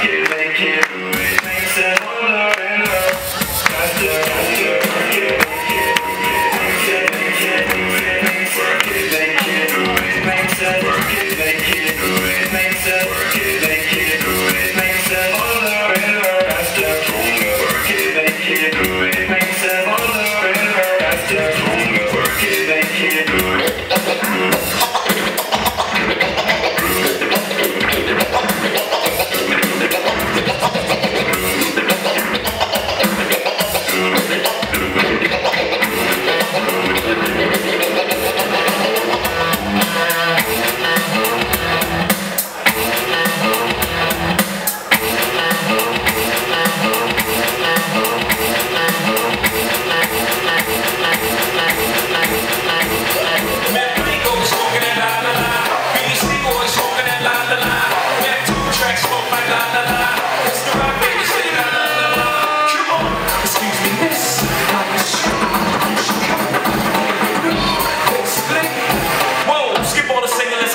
Get naked,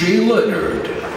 DJ Leonard.